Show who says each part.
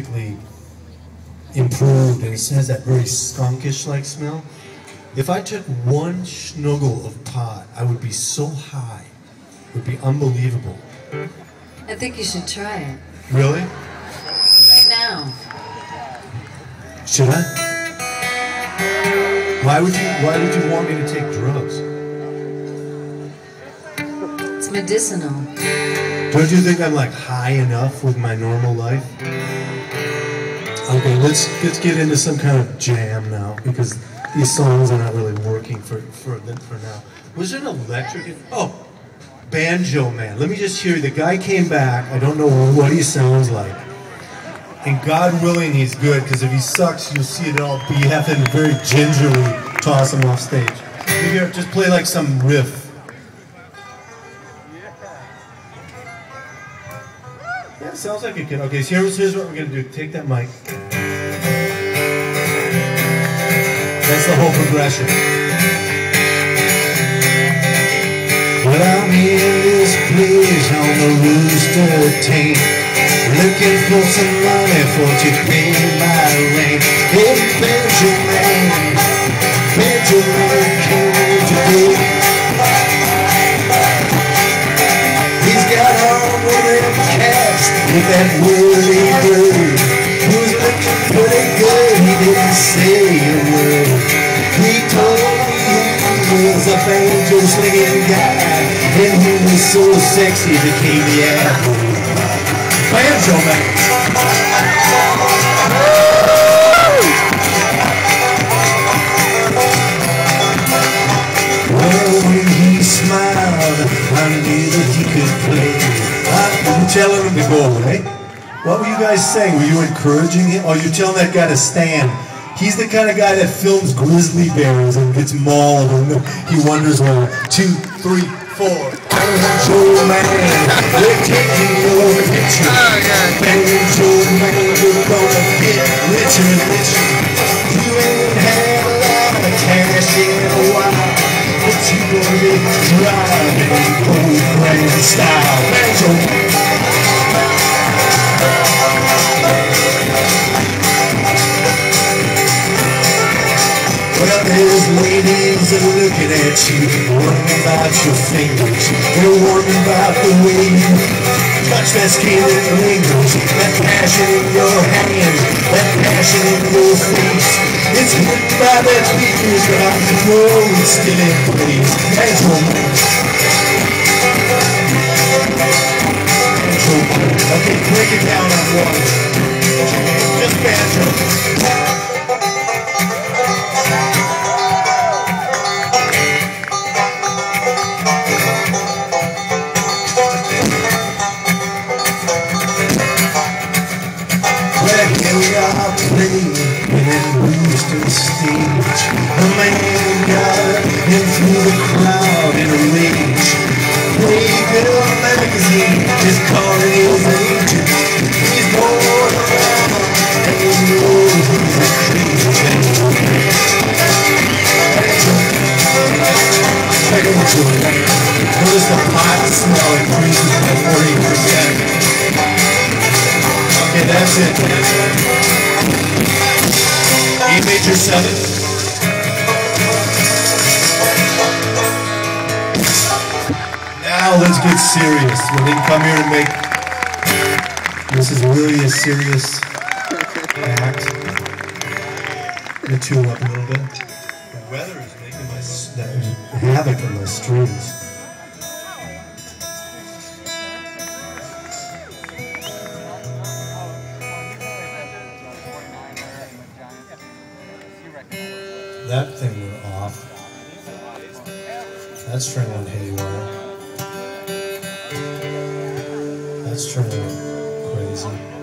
Speaker 1: scientifically improved, and it has that very skunkish like smell. If I took one schnuggle of pot, I would be so high. It would be unbelievable.
Speaker 2: I think you should try it.
Speaker 1: Really?
Speaker 2: Right now.
Speaker 1: Should I? Why would you why would you want me to take drugs?
Speaker 2: It's medicinal.
Speaker 1: Don't you think I'm like high enough with my normal life? Okay, let's let's get into some kind of jam now because these songs are not really working for for for now. Was there an electric? Oh, banjo man. Let me just hear. The guy came back. I don't know what he sounds like. And God willing, he's good, because if he sucks, you'll see it all BF and very gingerly toss him off stage. Maybe just play like some riff. Yeah, sounds like a kid. Okay, so here's, here's what we're gonna do. Take that mic. That's the whole progression. Well, I'm in this place on the rooster tank. Looking for some money for to pay my rent Hey Benjamin, Benjamin came today He's got all of them cats with that woolly bird Who's looking pretty good, he didn't say he was a banjo slinging guy And he was so sexy that the apple banjo man. Well, he smiled, I knew that he could play. Uh, I, you telling him to go away? What were you guys saying? Were you encouraging him? Or you telling that guy to stand? He's the kind of guy that films grizzly bears and gets mauled and he wonders why. Two, three, four. Banjo man, we're taking your picture. Oh, Banjo man, we're gonna get richer and richer. You ain't had a lot of cash in a while, but you gonna be driving old grand style. Banjo Well, there's ladies that are looking at you, wondering about your fingers. They're wondering about the way you touch that skin that lingers. That passion in your hand, that passion in your face. It's written by that fingers, but I know it's still in place. As your Okay, break it down on one. Just banjo. Playing and reached the stage. A man got in through the crowd in a rage. Magazine is his agent. He's going around and he knows he's. Notice the pot smell increases by 40%. That's it. E major 7. Now let's get serious. We didn't come here to make... This is really a serious act. I'm going up a little bit. The weather is making my... havoc on my strings. That thing went off. That's turning haywire. That's turning crazy.